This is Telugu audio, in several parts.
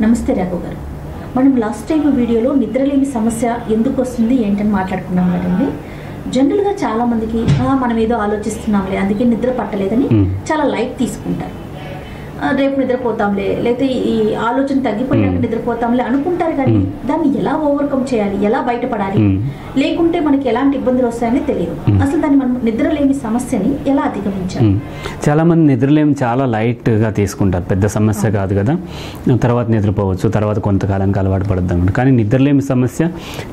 నమస్తే రాఘవ్ గారు. మనం లాస్ట్ టైం వీడియోలో నిద్రలేమి సమస్య ఎందుకు వస్తుంది ఏంటని మాట్లాడుకున్నాం కదండి. జనరల్గా చాలా మందికి "ఆ, మనం ఏదో ఆలోచిస్తున్నాంలే అందుకే నిద్ర పట్టలేదని. చాలా లైట్ తీసుకుంటారు. "ఆ, రేపు నిద్రపోతాంలే లేకపోతే ఈ ఆలోచన తగ్గిపోయాక. నిద్రపోతాంలే అనుకుంటారు కానీ. దాన్ని ఎలా ఓవర్కమ్ చేయాలి ఎలా బయటపడాలి. లేకుంటే మనకి ఎలాంటి ఇబ్బందులు వస్తాయని తెలియదు. అసలు దాన్ని మనం నిద్రలేమి సమస్యని ఎలా అధిగమించాలి ఉమ్. చాలామంది నిద్రలేమి చాలా లైట్గా తీసుకుంటారు పెద్ద సమస్య కాదు కదా తర్వాత నిద్రపోవచ్చు తర్వాత కొంతకాలానికి అలవాటు పడద్దు కానీ నిద్రలేమి సమస్య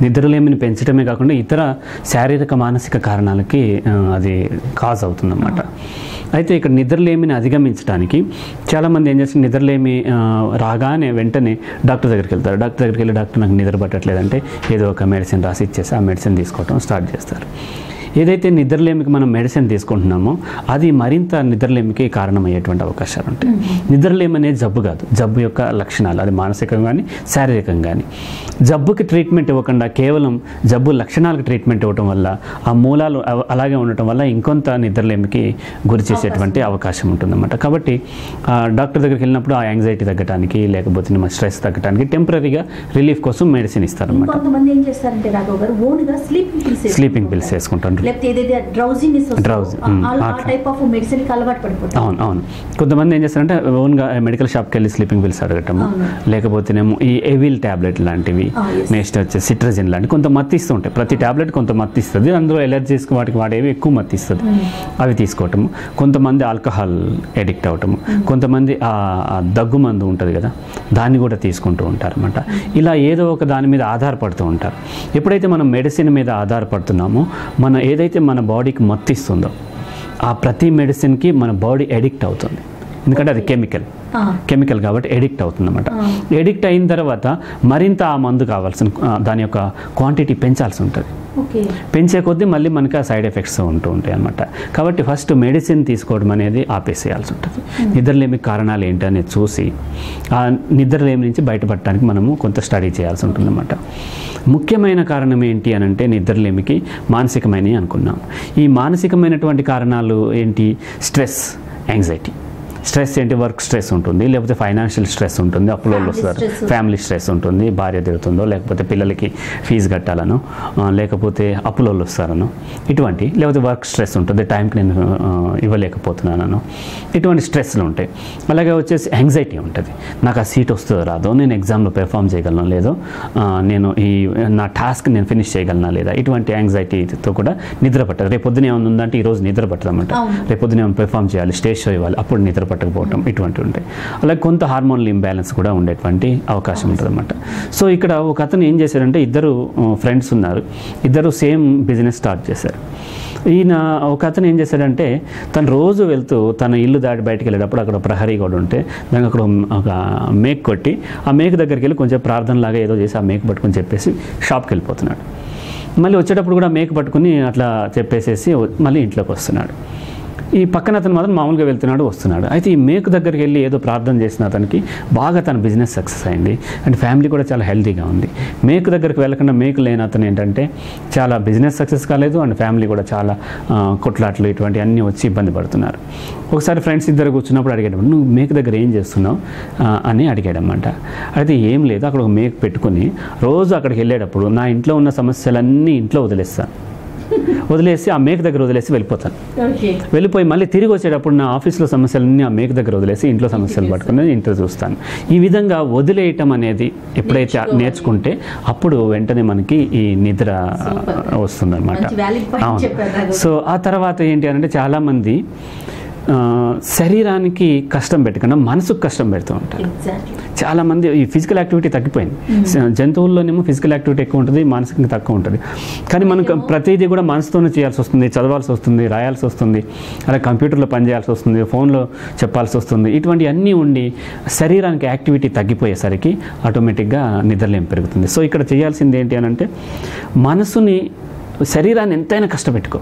నిద్రలేమిని పెంచడమే కాకుండా ఇతర శారీరక మానసిక కారణాలకి అది కాజ్ అవుతుందన్నమాట అయితే ఇక్కడ నిద్రలేమిని అధిగమించడానికి చాలామంది ఏం చేస్తారు? నిద్రలేమి రాగానే వెంటనే డాక్టర్ దగ్గరికి వెళ్తారు. డాక్టర్ దగ్గరికి వెళ్ళి డాక్టర్ నాకు నిద్ర పట్టట్లేదంటే ఏదో ఒక మెడిసిన్ రాసి ఇచ్చేసి ఆ మెడిసిన్ తీసుకోవటం స్టార్ట్ చేస్తారు. ఏదైతే నిద్రలేమికి మనం మెడిసిన్ తీసుకుంటున్నామో అది మరింత నిద్రలేమికి కారణమయ్యేటువంటి అవకాశాలు ఉంటాయి. నిద్రలేమి అనేది జబ్బు కాదు. జబ్బు యొక్క లక్షణాలు అది మానసికంగా కానీ శారీరకంగా కానీ జబ్బుకి ట్రీట్మెంట్ ఇవ్వకుండా కేవలం జబ్బు లక్షణాలకు ట్రీట్మెంట్ ఇవ్వటం వల్ల ఆ మూలాలు అలాగే ఉండటం వల్ల ఇంకొంత నిద్రలేమికి గురి చేసేటువంటి అవకాశం. ఉంటుందన్నమాట. కాబట్టి డాక్టర్ దగ్గరికి వెళ్ళినప్పుడు ఆ యాంగ్జైటీ తగ్గడానికి లేకపోతే మన స్ట్రెస్ తగ్గడానికి టెంపరీగా రిలీఫ్ కోసం మెడిసిన్ పిల్స్ స్లీపింగ్ పిల్స్ వేసుకుంటారు. లేకపోతే ఏదైతే ఆ. టైప్ ఆఫ్ అలవాటు అవును అవును. కొంతమంది ఏం చేస్తారంటే ఓన్గా మెడికల్ షాప్కి వెళ్ళి స్లీపింగ్ పిల్స్ అడగటము. లేకపోతేనేమో ఈ ఎవిల్ ట్యాబ్లెట్ లాంటివి. నెక్స్ట్ వచ్చి సిట్రజిన్ లాంటి కొంత మత్తి ఇస్తూ ఉంటాయి ప్రతి ట్యాబ్లెట్ కొంత మత్తి ఇస్తుంది అందులో ఎలర్జీస్కి వాటికి వాడేవి ఎక్కువ మత్తి ఇస్తుంది అవి తీసుకోవటము. కొంతమంది ఆల్కహాల్ ఎడిక్ట్ అవటము. కొంతమంది దగ్గు మందు ఉంటుంది కదా దాన్ని కూడా తీసుకుంటూ ఉంటారు అనమాట ఇలా ఏదో ఒక దాని మీద ఆధారపడుతూ ఉంటారు. ఎప్పుడైతే మనం మెడిసిన్ మీద ఆధారపడుతున్నామో మన ఏదైతే మన బాడీకి మత్తిస్తుందో ఆ ప్రతి మెడిసిన్కి మన బాడీ ఎడిక్ట్ అవుతుంది. ఎందుకంటే అది కెమికల్. కెమికల్ కాబట్టి ఎడిక్ట్ అవుతుందన్నమాట. ఎడిక్ట్ అయిన తర్వాత మరింత ఆ మందు కావాల్సిన దాని యొక్క క్వాంటిటీ పెంచాల్సి ఉంటుంది. పెంచే కొద్దీ మళ్ళీ మనకి ఆ సైడ్ ఎఫెక్ట్స్ ఉంటూ ఉంటాయి అనమాట కాబట్టి ఫస్ట్ మెడిసిన్ తీసుకోవడం అనేది ఆపేసేయాల్సి ఉంటుంది. నిద్రలేమి కారణాలు ఏంటి అనేది చూసి ఆ నిద్రలేమి నుంచి బయటపడటానికి మనము కొంత స్టడీ చేయాల్సి ఉంటుందన్నమాట ముఖ్యమైన కారణం ఏంటి అని అంటే నిద్రలేమికి మానసికమైనవి అనుకున్నాం. ఈ మానసికమైనటువంటి కారణాలు ఏంటి? Stress anxiety. స్ట్రెస్ ఏంటి? వర్క్ స్ట్రెస్ ఉంటుంది. లేకపోతే ఫైనాన్షియల్ స్ట్రెస్ ఉంటుంది. అప్పులో వస్తారు. ఫ్యామిలీ స్ట్రెస్ ఉంటుంది. భార్య తిరుగుతుందో లేకపోతే పిల్లలకి ఫీజు కట్టాలనో లేకపోతే అప్పులో వస్తారనో ఇటువంటి లేకపోతే వర్క్ స్ట్రెస్ ఉంటుంది. టైంకి నేను ఆ, ఇవ్వలేకపోతున్నానను ఇటువంటి స్ట్రెస్లు ఉంటాయి. అలాగే వచ్చేసి యాంగ్జైటీ ఉంటుంది. నాకు ఆ సీట్ వస్తుందో రాదో నేను ఎగ్జామ్లో పెర్ఫామ్ చేయగలనో లేదో నేను ఈ నా టాస్క్ నేను ఫినిష్ చేయగలనా లేదా ఇటువంటి యాంగ్జైటీతో కూడా నిద్ర పట్టదు. రేపు పొద్దున ఏమైనా ఉందంటే ఈ రోజు నిద్ర పట్టదన్నమాట. రేపు పొద్దున ఏమైనా పెర్ఫామ్ చేయాలి స్టేజ్ షో ఇవ్వాలి అప్పుడు నిద్ర పట్టకపోవటం ఇటువంటివి ఉంటాయి అలాగే కొంత హార్మోనల్ ఇంబ్యాలెన్స్ కూడా ఉండేటువంటి అవకాశం ఉంటుంది అనమాట సో ఇక్కడ ఒక అతను ఏం చేశారంటే ఇద్దరు ఫ్రెండ్స్ ఉన్నారు. ఇద్దరు సేమ్ బిజినెస్ స్టార్ట్ చేశారు. ఈయన ఒక అతను ఏం చేశాడంటే తను రోజు వెళ్తూ తన ఇల్లు దాటి బయటికి వెళ్ళేటప్పుడు అక్కడ ప్రహరీ కూడా ఉంటే దానికి అక్కడ ఒక మేక్ కొట్టి ఆ మేక్ దగ్గరికి వెళ్ళి కొంచెం ప్రార్థనలాగా ఏదో చేసి ఆ మేక్ పట్టుకొని చెప్పేసి షాప్కి వెళ్ళిపోతున్నాడు. మళ్ళీ వచ్చేటప్పుడు కూడా మేక పట్టుకుని అట్లా చెప్పేసేసి మళ్ళీ ఇంట్లోకి వస్తున్నాడు. ఈ పక్కన అతను మాత్రం మామూలుగా వెళ్తున్నాడు వస్తున్నాడు. అయితే ఈ మేకు దగ్గరికి వెళ్ళి ఏదో ప్రార్థన చేసిన అతనికి బాగా తన బిజినెస్ సక్సెస్ అయింది. అండ్ ఫ్యామిలీ కూడా చాలా హెల్తీగా ఉంది. మేకు దగ్గరికి వెళ్ళకుండా మేకు లేని అతను ఏంటంటే చాలా బిజినెస్ సక్సెస్ కాలేదు అండ్ ఫ్యామిలీ కూడా చాలా కొట్లాట్లు ఇటువంటి అన్నీ వచ్చి ఇబ్బంది పడుతున్నారు. ఒకసారి ఫ్రెండ్స్ ఇద్దరు కూర్చున్నప్పుడు అడిగాడు నువ్వు మేకు దగ్గర ఏం చేస్తున్నావు? అని అడిగాడనమాట అయితే ఏం లేదు అక్కడ ఒక మేకు పెట్టుకుని రోజు అక్కడికి వెళ్ళేటప్పుడు నా ఇంట్లో ఉన్న సమస్యలన్నీ ఇంట్లో వదిలేస్తాను వదిలేసి ఆ మేక దగ్గర వదిలేసి వెళ్ళిపోతాను వెళ్ళిపోయి మళ్ళీ తిరిగి వచ్చేటప్పుడు నా ఆఫీస్లో సమస్యలన్నీ ఆ మేక దగ్గర వదిలేసి ఇంట్లో సమస్యలు పట్టుకుని ఇంట్లో చూస్తాను ఈ విధంగా వదిలేయటం అనేది ఎప్పుడైతే. నేర్చుకుంటే అప్పుడు వెంటనే మనకి ఈ నిద్ర. వస్తుందన్నమాట. సో ఆ తర్వాత ఏంటి అంటే చాలామంది శరీరానికి కష్టం పెట్టకుండా మనసుకు కష్టం పెడుతూ ఉంటారు. ఎగ్జాక్ట్లీ చాలామంది ఈ ఫిజికల్ యాక్టివిటీ తగ్గిపోయింది. స- జంతువుల్లోనేమో ఫిజికల్ యాక్టివిటీ ఎక్కువ ఉంటుంది మానసికంగా తక్కువ ఉంటుంది. కానీ మనకు ప్రతిదీ కూడా మనసుతోనే చేయాల్సి వస్తుంది చదవాల్సి వస్తుంది రాయాల్సి వస్తుంది అలాగే కంప్యూటర్లో పనిచేయాల్సి వస్తుంది ఫోన్లో చెప్పాల్సి వస్తుంది. ఇటువంటి అన్నీ ఉండి శరీరానికి యాక్టివిటీ తగ్గిపోయేసరికి ఆటోమేటిక్గా నిద్రలేం పెరుగుతుంది. సో ఇక్కడ చేయాల్సింది ఏంటి అని అంటే మనసుని శరీరాన్ని ఎంతైనా కష్టపెట్టుకో.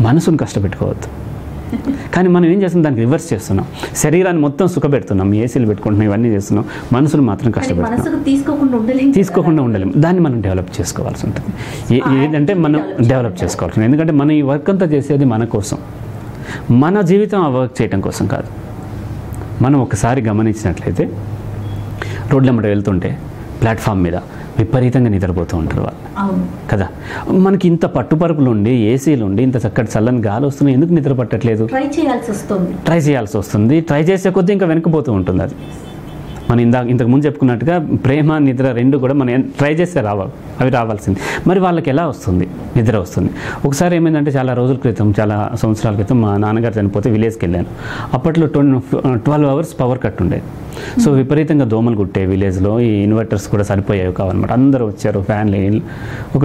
మనసుని కష్టపెట్టుకోవద్దు. కానీ మనం ఏం చేస్తున్నాం? దానికి రివర్స్ చేస్తున్నాం. శరీరాన్ని మొత్తం సుఖపెడుతున్నాం. ఏసీలు పెట్టుకుంటున్నాం ఇవన్నీ చేస్తున్నాం. మనసును మాత్రం కష్టపెడుతున్నాం. తీసుకోకుండా ఉండలేం తీసుకోకుండా ఉండలేము దాన్ని మనం డెవలప్ చేసుకోవాల్సి ఉంటుంది. ఏ- ఆ ఏదంటే మనం డెవలప్ చేసుకోవాల్సి ఉంటుంది. ఎందుకంటే మనం ఈ వర్క్ అంతా చేసేది మన కోసం. మన జీవితం ఆ వర్క్ చేయడం కోసం కాదు. మనం ఒకసారి గమనించినట్లయితే రోడ్ల వెళ్తుంటే ప్లాట్ఫామ్ మీద విపరీతంగా నిద్రపోతూ ఉంటారు వాళ్ళు. కదా? మనకి ఇంత పట్టుపరుపులు ఉండి ఏసీలు ఉండి ఇంత చక్కటి చల్లని గాలి వస్తున్నాయి ఎందుకు నిద్ర పట్టట్లేదు? ట్రై చేయాల్సి వస్తుంది. ట్రై చేయాల్సి వస్తుంది. ట్రై చేసే కొద్దీ ఇంకా వెనకపోతూ ఉంటుంది అది. మనం ఇందాక ఇంతకు ముందు చెప్పుకున్నట్టుగా ప్రేమ నిద్ర రెండు కూడా మనం ట్రై చేస్తే రావాలి అవి రావాల్సింది. మరి వాళ్ళకి ఎలా వస్తుంది? నిద్ర వస్తుంది. ఒకసారి ఏమైందంటే చాలా రోజుల క్రితం చాలా సంవత్సరాల క్రితం మా నాన్నగారు చనిపోతే విలేజ్కి వెళ్ళాను. అప్పట్లో ట్వెల్వ్ అవర్స్ పవర్ కట్ ఉండేది సో విపరీతంగా దోమలు కుట్టే విలేజ్లో ఈ ఇన్వర్టర్స్ కూడా సరిపోయాయి కావాలన్నమాట అందరూ వచ్చారు ఫ్యాన్లు ఒక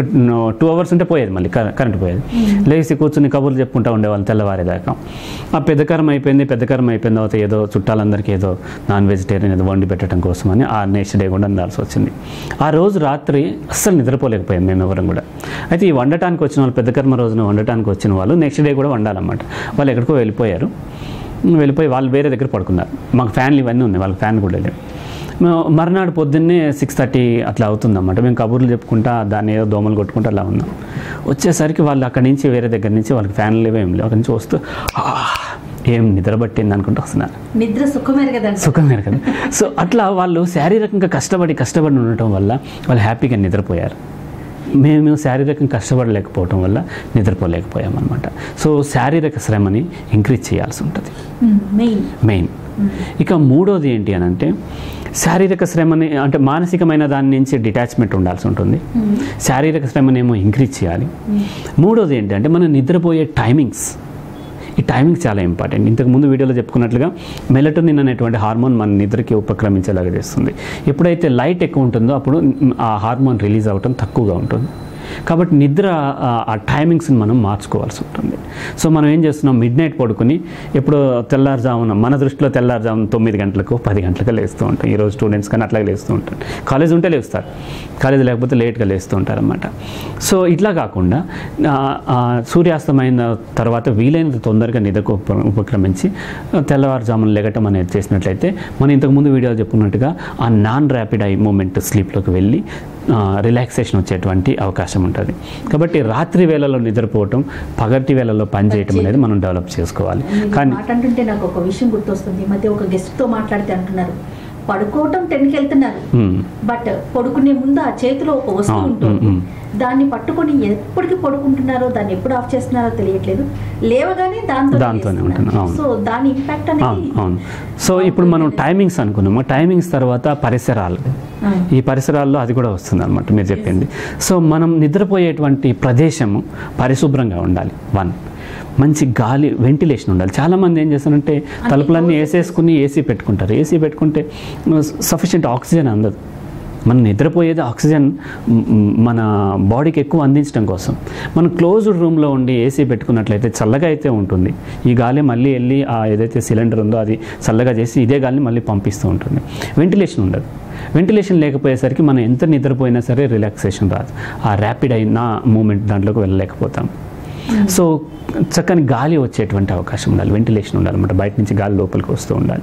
టూ అవర్స్ ఉంటే పోయేది మళ్ళీ కరె- కరెంట్ పోయేది. లేచి కూర్చుని కబుర్లు చెప్పుకుంటూ ఉండేవాళ్ళు తెల్లవారేదాకా. ఆ పెద్దకరం అయిపోయింది పెద్దకరం అయిపోయిన తర్వాత ఏదో చుట్టాలందరికీ ఏదో నాన్ వెజిటేరియన్ ఏదో వండి పెట్టడం కోసం అని ఆ నెక్స్ట్ డే కూడా ఉండాల్సి వచ్చింది. ఆ రోజు రాత్రి అస్సలు నిద్రపోలేకపోయాం మేము ఎవరం కూడా. అయితే ఈ వండటానికి వచ్చిన వాళ్ళు పెద్ద కర్మ రోజున వండటానికి వచ్చిన వాళ్ళు నెక్స్ట్ డే కూడా వండాలన్నమాట. వాళ్ళు ఎక్కడికో వెళ్ళిపోయారు. వెళ్ళిపోయి వాళ్ళు వేరే దగ్గర పడుకున్నారు. మాకు ఫ్యాన్లు ఇవన్నీ ఉన్నాయి వాళ్ళకి ఫ్యాన్ కూడా లేదు. మర్నాడు పొద్దున్నే సిక్స్ థర్టీ అట్లా అవుతుందన్నమాట. మేము కబుర్లు చెప్పుకుంటా దాన్ని ఏదో దోమలు కొట్టుకుంటా అలా ఉన్నాం. వచ్చేసరికి వాళ్ళు అక్కడి నుంచి వేరే దగ్గర నుంచి వాళ్ళకి ఫ్యాన్లు లేవు లేవు. అక్కడి నుంచి వస్తూ ఏం నిద్ర పట్టింది అనుకుంటూ వస్తున్నారు. నిద్ర సుఖమేరు కదండి సుఖమే కదా సో అట్లా వాళ్ళు శారీరకంగా కష్టపడి కష్టపడి ఉండటం వల్ల వాళ్ళు హ్యాపీగా నిద్రపోయారు. మేము శారీరకంగా కష్టపడలేకపోవటం వల్ల నిద్రపోలేకపోయాం అనమాట సో శారీరక శ్రమని ఇంక్రీజ్ చేయాల్సి ఉంటుంది. మెయిన్. మెయిన్. ఇక మూడోది ఏంటి అని అంటే శారీరక శ్రమని అంటే మానసికమైన దాని నుంచి డిటాచ్మెంట్ ఉండాల్సి ఉంటుంది. శారీరక శ్రమనేమో ఇంక్రీజ్ చేయాలి. మూడోది ఏంటి అంటే మనం నిద్రపోయే టైమింగ్స్. ఈ టైమింగ్ చాలా ఇంపార్టెంట్ ఇంతకు ముందు వీడియోలో చెప్పుకున్నట్లుగా మెలటోనిన్ అనేటువంటి హార్మోన్ మన నిద్రకి ఉపక్రమించేలాగా చేస్తుంది. ఎప్పుడైతే లైట్ ఎక్కువ ఉంటుందో అప్పుడు ఆ హార్మోన్ రిలీజ్ అవ్వటం తక్కువగా ఉంటుంది. కాబట్టి నిద్ర ఆ- టైమింగ్స్ని మనం మార్చుకోవాల్సి ఉంటుంది. సో మనం ఏం చేస్తున్నాం? మిడ్ నైట్ పడుకుని ఎప్పుడు తెల్లారుజామున మన దృష్టిలో తెల్లారుజామున తొమ్మిది గంటలకు పది గంటలకు లేస్తూ ఉంటాం. ఈరోజు స్టూడెంట్స్ కానీ అట్లాగే లేస్తూ ఉంటారు కాలేజ్ ఉంటే లేస్తారు. కాలేజ్ లేకపోతే లేట్గా లేస్తూ ఉంటారనమాట సో ఇట్లా కాకుండా సూర్యాస్తమైన తర్వాత వీలైనంత తొందరగా నిద్రకు ఉపక్రమించి తెల్లవారుజామున లెగటం అనేది చేసినట్లయితే మనం ఇంతకుముందు వీడియోలో చెప్పుకున్నట్టుగా ఆ నాన్ ర్యాపిడ్ ఐ మూమెంట్ స్లీప్లోకి వెళ్ళి రిలాక్సేషన్ వచ్చేటువంటి అవకాశం ఉంటుంది. కాబట్టి రాత్రి వేళలో నిద్రపోవటం పగటి వేళలో పని చేయటం అనేది మనం డెవలప్ చేసుకోవాలి. కానీ అంటుంటే నాకు ఒక విషయం గుర్తొస్తుంది. మధ్య ఒక గెస్ట్తో మాట్లాడితే అంటున్నారు. పడుకోవటం టెన్కి వెళ్తున్నారు. బట్ పడుకునే ముందు ఆ చేతిలో ఒక వస్తువు ఉంటుంది. దాన్ని పట్టుకొని ఎప్పటికి పడుకుంటున్నారో దాన్ని ఎప్పుడు ఆఫ్ చేస్తున్నారో తెలియట్లేదు. లేవగానే దాంతో దాంతోనే ఉంటుంది. సో దాని ఇంపాక్ట్ అనేది సో ఇప్పుడు మనం టైమింగ్స్ అనుకున్నాము. టైమింగ్స్ తర్వాత పరిసరాలు. ఈ పరిసరాల్లో అది కూడా వస్తుంది అనమాట మీరు చెప్పింది. సో మనం నిద్రపోయేటువంటి ప్రదేశము పరిశుభ్రంగా ఉండాలి. వన్ మంచి గాలి వెంటిలేషన్ ఉండాలి. చాలామంది ఏం చేస్తారంటే తలుపులన్నీ వేసేసుకుని ఏసీ పెట్టుకుంటారు. ఏసీ పెట్టుకుంటే సఫిషియెంట్ ఆక్సిజన్ అందదు. మనం నిద్రపోయేది ఆక్సిజన్ మన బాడీకి ఎక్కువ అందించడం కోసం. మనం క్లోజ్డ్ రూమ్లో ఉండి ఏసీ పెట్టుకున్నట్లయితే చల్లగా అయితే ఉంటుంది. ఈ గాలి మళ్ళీ వెళ్ళి ఆ ఏదైతే సిలిండర్ ఉందో అది చల్లగా చేసి ఇదే గాలిని మళ్ళీ పంపిస్తూ ఉంటుంది. వెంటిలేషన్ ఉండదు. వెంటిలేషన్ లేకపోయేసరికి మనం ఎంత నిద్రపోయినా సరే రిలాక్సేషన్ రాదు. ఆ ర్యాపిడ్ అయిన మూమెంట్ దాంట్లోకి వెళ్ళలేకపోతాం. సో చక్కని గాలి వచ్చేటువంటి అవకాశం ఉండాలి వెంటిలేషన్ ఉండాలి అన్నమాట బయట నుంచి గాలి లోపలికి వస్తూ ఉండాలి.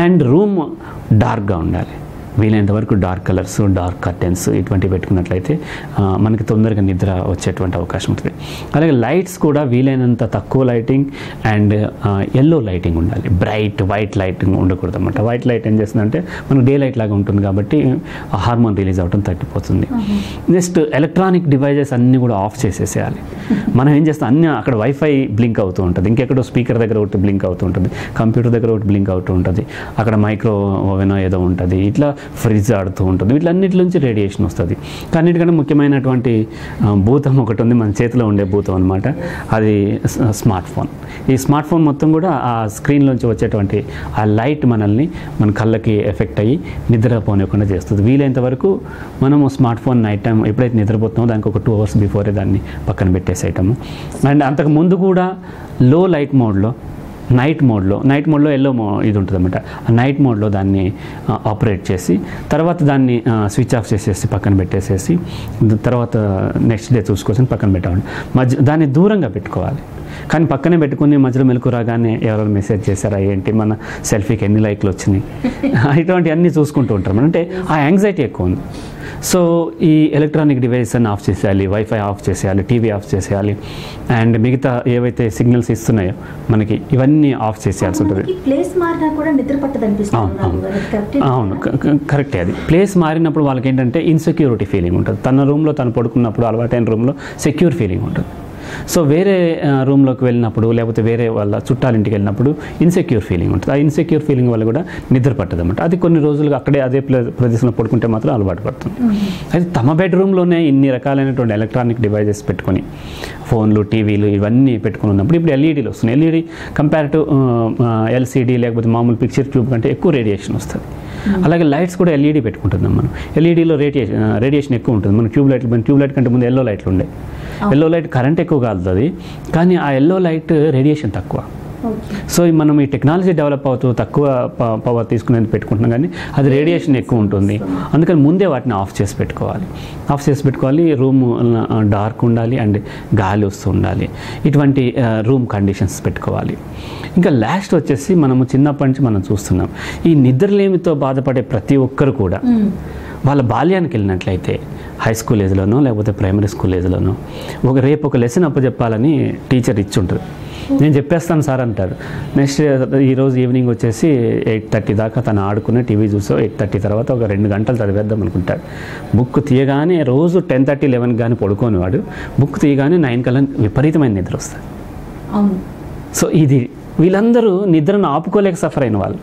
అండ్ రూమ్ డార్క్గా ఉండాలి. వీలైనంత వరకు డార్క్ కలర్స్ డార్క్ కర్టెన్స్ ఇటువంటివి పెట్టుకున్నట్లయితే మనకి తొందరగా నిద్ర వచ్చేటువంటి అవకాశం ఉంటుంది. అలాగే లైట్స్ కూడా వీలైనంత తక్కువ లైటింగ్ అండ్ ఎల్లో లైటింగ్ ఉండాలి. బ్రైట్ వైట్ లైటింగ్ ఉండకూడదు అనమాట వైట్ లైట్ ఏం చేస్తుందంటే మనకు డే లైట్ లాగా ఉంటుంది కాబట్టి హార్మోన్ రిలీజ్ అవడం తగ్గిపోతుంది. నెక్స్ట్ ఎలక్ట్రానిక్ డివైజెస్ అన్నీ కూడా ఆఫ్ చేసేసేయాలి. మనం ఏం చేస్తాం అన్ని అక్కడ వైఫై బ్లింక్ అవుతూ ఉంటుంది. ఇంకెక్కడో స్పీకర్ దగ్గర ఒకటి బ్లింక్ అవుతూ ఉంటుంది. కంప్యూటర్ దగ్గర ఒకటి బ్లింక్ అవుతూ ఉంటుంది. అక్కడ మైక్రో ఓవెన్ ఏదో ఉంటుంది. ఇట్లా ఫ్రిడ్జ్ ఆడుతూ ఉంటుంది. వీటిలన్నిటి నుంచి రేడియేషన్ వస్తుంది. అన్నిటికంటే ముఖ్యమైనటువంటి భూతం ఒకటి ఉంది. మన చేతిలో ఉండే భూతం అనమాట అది స్మార్ట్ ఫోన్. ఈ స్మార్ట్ ఫోన్ మొత్తం కూడా ఆ స్క్రీన్లోంచి వచ్చేటువంటి ఆ లైట్ మనల్ని మన కళ్ళకి ఎఫెక్ట్ అయ్యి నిద్రపోనివ్వకుండా చేస్తుంది. వీలైనంత వరకు మనము స్మార్ట్ ఫోన్ నైట్ టైం ఎప్పుడైతే నిద్రపోతున్నామో దానికి ఒక టూ అవర్స్ బిఫోరే దాన్ని పక్కన పెట్టేసేయటము. అండ్ అంతకు ముందు కూడా లో లైట్ మోడ్లో నైట్ మోడ్లో నైట్ మోడ్లో ఎల్లో మో ఇది ఉంటుందన్నమాట ఆ నైట్ మోడ్లో దాన్ని ఆపరేట్ చేసి తర్వాత దాన్ని స్విచ్ ఆఫ్ చేసేసి పక్కన పెట్టేసేసి తర్వాత నెక్స్ట్ డే చూసుకోవాల్సి పక్కన పెట్టాలి మధ్య దాన్ని దూరంగా పెట్టుకోవాలి. కానీ పక్కనే పెట్టుకుని మధ్యలో మెలకు రాగానే ఎవరైనా మెసేజ్ చేశారా ఏంటి మన సెల్ఫీకి ఎన్ని లైక్లు వచ్చినాయి? ఇటువంటి అన్నీ చూసుకుంటూ ఉంటారు అంటే ఆ యాంగ్జైటీ ఎక్కువ ఉంది. సో ఈ ఎలక్ట్రానిక్ డివైస్ అన్ని ఆఫ్ చేసేయాలి వైఫై ఆఫ్ చేసేయాలి టీవీ ఆఫ్ చేసేయాలి అండ్ మిగతా ఏవైతే సిగ్నల్స్ ఇస్తున్నాయో మనకి ఇవన్నీ ఆఫ్ చేసేయాల్సి ఉంటుంది. అవును, కరెక్టే అది. ప్లేస్ మారినప్పుడు వాళ్ళకి ఏంటంటే ఇన్సెక్యూరిటీ ఫీలింగ్ ఉంటుంది. తన రూమ్లో తను పడుకున్నప్పుడు అలవాటైన రూమ్లో సెక్యూర్ ఫీలింగ్ ఉంటుంది. సో వేరే రూమ్లోకి వెళ్ళినప్పుడు లేకపోతే వేరే వాళ్ళ చుట్టాల ఇంటికి వెళ్ళినప్పుడు ఇన్సెక్యూర్ ఫీలింగ్ ఉంటుంది. ఆ ఇన్సెక్యూర్ ఫీలింగ్ వల్ల కూడా నిద్ర పట్టదు అనమాట అది కొన్ని రోజులుగా అక్కడే అదే ప్రదేశంలో పడుకుంటే మాత్రం అలవాటు పడుతుంది. అయితే తమ బెడ్రూమ్లోనే ఇన్ని రకాలైనటువంటి ఎలక్ట్రానిక్ డివైజెస్ పెట్టుకొని ఫోన్లు టీవీలు ఇవన్నీ పెట్టుకుని ఉన్నప్పుడు ఇప్పుడు ఎల్ఈడీలు వస్తున్నాయి. ఎల్ఈడి కంపేర్ టు ఎల్సీడీ లేకపోతే మామూలు పిక్చర్ ట్యూబ్ కంటే ఎక్కువ రేడియేషన్ వస్తుంది. అలాగే లైట్స్ కూడా ఎల్ఈడి పెట్టుకుంటున్నాం మనం. ఎల్ఈడీలో రేడియేషన్ రేడియేషన్ ఎక్కువ ఉంటుంది. మన ట్యూబ్ లైట్లు మన ట్యూబ్ లైట్ కంటే ముందు ఎల్లో లైట్లు ఉండే. ఎల్లో లైట్ కరెంట్ ఎక్కువ కాలుతుంది. కానీ ఆ ఎల్లో లైట్ రేడియేషన్ తక్కువ. సో మనం ఈ టెక్నాలజీ డెవలప్ అవుతూ తక్కువ పవర్ తీసుకునేది పెట్టుకుంటున్నాం కానీ అది రేడియేషన్ ఎక్కువ ఉంటుంది. అందుకని ముందే వాటిని ఆఫ్ చేసి పెట్టుకోవాలి. ఆఫ్ చేసి పెట్టుకోవాలి రూమ్ డార్క్ ఉండాలి అండ్ గాలి వస్తూ ఉండాలి. ఇటువంటి రూమ్ కండిషన్స్ పెట్టుకోవాలి. ఇంకా లాస్ట్ వచ్చేసి మనము చిన్నప్పటి నుంచి మనం చూస్తున్నాం. ఈ నిద్రలేమితో బాధపడే ప్రతి ఒక్కరు కూడా. వాళ్ళ బాల్యానికి వెళ్ళినట్లయితే హై స్కూల్ ఏజ్లోనో లేకపోతే ప్రైమరీ స్కూల్ ఏజ్లోనో ఒక రేపు ఒక లెసన్ అప్పచెప్పాలని టీచర్ ఇచ్చి ఉంటుంది. నేను చెప్పేస్తాను సార్ అంటారు. నెక్స్ట్ ఈరోజు ఈవినింగ్ వచ్చేసి ఎయిట్ థర్టీ దాకా తను ఆడుకుని టీవీ చూసో ఎయిట్ థర్టీ తర్వాత ఒక రెండు గంటలు చదివేద్దాం అనుకుంటాడు. బుక్ తీయగానే రోజు టెన్ థర్టీ లెవెన్ కానీ పడుకోని వాడు బుక్ తీయగానే నైన్ కల్లా విపరీతమైన నిద్ర వస్తుంది. సో ఇది వీళ్ళందరూ నిద్రను ఆపుకోలేక సఫర్ అయిన వాళ్ళు.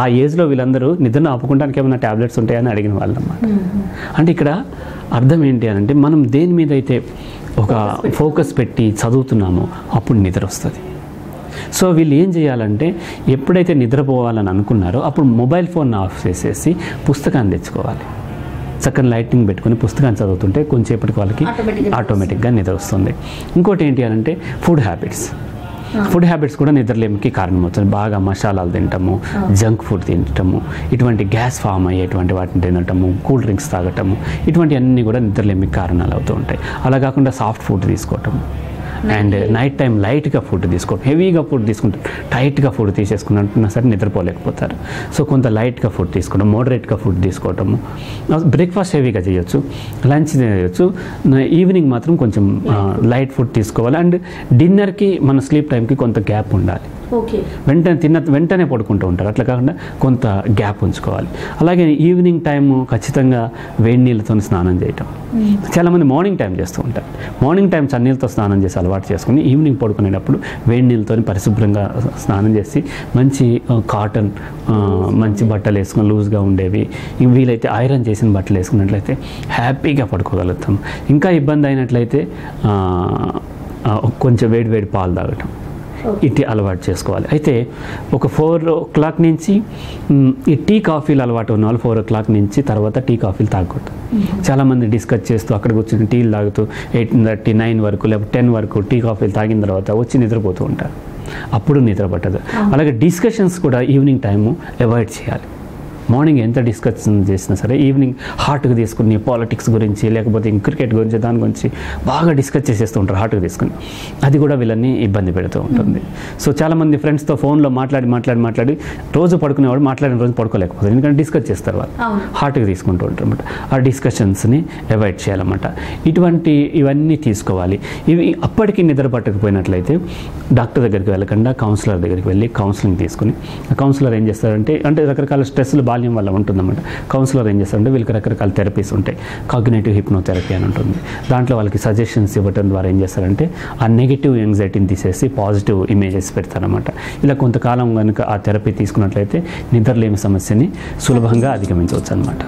ఆ ఏజ్లో వీళ్ళందరూ నిద్రను ఆపుకోవడానికి ఏమైనా ట్యాబ్లెట్స్ ఉంటాయని అడిగిన వాళ్ళు అన్నమాట. అంటే ఇక్కడ అర్థం ఏంటి అని అంటే మనం దేని మీద అయితే ఒక ఫోకస్ పెట్టి చదువుతున్నామో అప్పుడు నిద్ర వస్తుంది. సో వీళ్ళు ఏం చేయాలంటే ఎప్పుడైతే నిద్రపోవాలని అనుకున్నారో అప్పుడు మొబైల్ ఫోన్ ఆఫ్ చేసేసి పుస్తకాన్ని తెచ్చుకోవాలి. చక్కని లైటింగ్ పెట్టుకొని పుస్తకాన్ని చదువుతుంటే కొంచెంసేపటికి వాళ్ళకి ఆటోమేటిక్గా నిద్ర వస్తుంది. ఇంకోటి ఏంటి అని అంటే ఫుడ్ హ్యాబిట్స్. ఫుడ్ హ్యాబిట్స్ కూడా నిద్రలేమికి కారణమవుతుంది బాగా మసాలాలు తింటాము జంక్ ఫుడ్ తినటము ఇటువంటి గ్యాస్ ఫామ్ అయ్యేటువంటి వాటిని తినటము కూల్ డ్రింక్స్ తాగటము ఇటువంటి అన్నీ కూడా నిద్రలేమికి కారణాలు అవుతూ ఉంటాయి. అలా కాకుండా సాఫ్ట్ ఫుడ్ తీసుకోవటం అండ్ నైట్ టైం లైట్గా ఫుడ్ తీసుకోవడం హెవీగా ఫుడ్ తీసుకుంటారు టైట్గా ఫుడ్ తీసేసుకున్నట్టున్నా సరే నిద్రపోలేకపోతారు. సో కొంత లైట్గా ఫుడ్ తీసుకోవడం మోడరేట్గా ఫుడ్ తీసుకోవటము బ్రేక్ఫాస్ట్ హెవీగా చేయొచ్చు లంచ్ చేయొచ్చు. ఈవినింగ్ మాత్రం కొంచెం లైట్ ఫుడ్ తీసుకోవాలి. అండ్ డిన్నర్కి మన స్లీప్ టైంకి కొంత గ్యాప్ ఉండాలి. వెంటనే తిన్న వెంటనే పడుకుంటూ ఉంటారు. అట్లా కాకుండా కొంత గ్యాప్ ఉంచుకోవాలి. అలాగే ఈవినింగ్ టైం ఖచ్చితంగా వేడి నీళ్ళతో స్నానం చేయటం. చాలామంది మార్నింగ్ టైం చేస్తూ ఉంటారు. మార్నింగ్ టైం చన్నీళ్ళతో స్నానం చేసి అలవాటు చేసుకుని ఈవినింగ్ పడుకునేటప్పుడు వేడి నీళ్ళతో పరిశుభ్రంగా స్నానం చేసి మంచి కాటన్ మంచి బట్టలు వేసుకొని లూజ్గా ఉండేవి. వీలైతే ఐరన్ చేసిన బట్టలు వేసుకున్నట్లయితే హ్యాపీగా పడుకోగలుగుతాం. ఇంకా ఇబ్బంది అయినట్లయితే కొంచెం వేడి వేడి పాలు తాగటం. ఇటు అలవాటు చేసుకోవాలి. అయితే ఒక ఫోర్ ఓ క్లాక్ నుంచి ఈ టీ కాఫీలు అలవాటు ఉన్న వాళ్ళు ఫోర్ ఓ క్లాక్ నుంచి తర్వాత టీ కాఫీలు తాగకూడదు. చాలామంది డిస్కస్ చేస్తూ అక్కడ కూర్చొని టీలు తాగుతూ ఎయిట్ థర్టీ నైన్ వరకు లేకపోతే టెన్ వరకు టీ కాఫీలు తాగిన తర్వాత వచ్చి నిద్రపోతూ ఉంటారు. అప్పుడు నిద్ర పట్టదు. అలాగే డిస్కషన్స్ కూడా ఈవినింగ్ టైము అవాయిడ్ చేయాలి. మార్నింగ్ ఎంత డిస్కషన్ చేసినా సరే ఈవినింగ్ హార్ట్గా తీసుకుని పాలిటిక్స్ గురించి లేకపోతే క్రికెట్ గురించి దాని గురించి బాగా డిస్కస్ చేసేస్తూ ఉంటారు హార్ట్గా తీసుకుని. అది కూడా వీళ్ళని ఇబ్బంది పెడుతూ ఉంటుంది. సో చాలామంది ఫ్రెండ్స్తో ఫోన్లో మాట్లాడి మాట్లాడి మాట్లాడి రోజు పడుకునేవాడు మాట్లాడిన రోజు పడుకోలేకపోతారు. ఎందుకంటే డిస్కస్ చేస్తారు వాళ్ళు. హార్ట్గా తీసుకుంటూ ఉంటారు అనమాట ఆ డిస్కషన్స్ని అవాయిడ్ చేయాలన్నమాట. ఇటువంటి ఇవన్నీ తీసుకోవాలి. ఇవి అప్పటికి నిద్ర పట్టకపోయినట్లయితే డాక్టర్ దగ్గరికి వెళ్ళకుండా కౌన్సిలర్ దగ్గరికి వెళ్ళి కౌన్సిలింగ్ తీసుకుని ఆ కౌన్సిలర్ ఏం చేస్తారంటే అంటే రకరకాల స్ట్రెస్లు బాల్యం వల్ల ఉంటుందన్నమాట. కౌన్సిలర్ ఏం చేస్తారంటే వీళ్ళకి రకరకాల థెరపీస్ ఉంటాయి. కాగ్నేటివ్ హిప్నోథెరపీ అని ఉంటుంది. దాంట్లో వాళ్ళకి సజెషన్స్ ఇవ్వడం ద్వారా ఏం చేస్తారంటే ఆ నెగిటివ్ ఎంగ్జైటీని తీసేసి పాజిటివ్ ఇమేజెస్ పెడతారనమాట ఇలా కొంతకాలం కనుక ఆ థెరపీ తీసుకున్నట్లయితే నిద్రలేమి సమస్యని సులభంగా అధిగమించవచ్చు అనమాట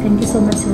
థ్యాంక్ యూ సో మచ్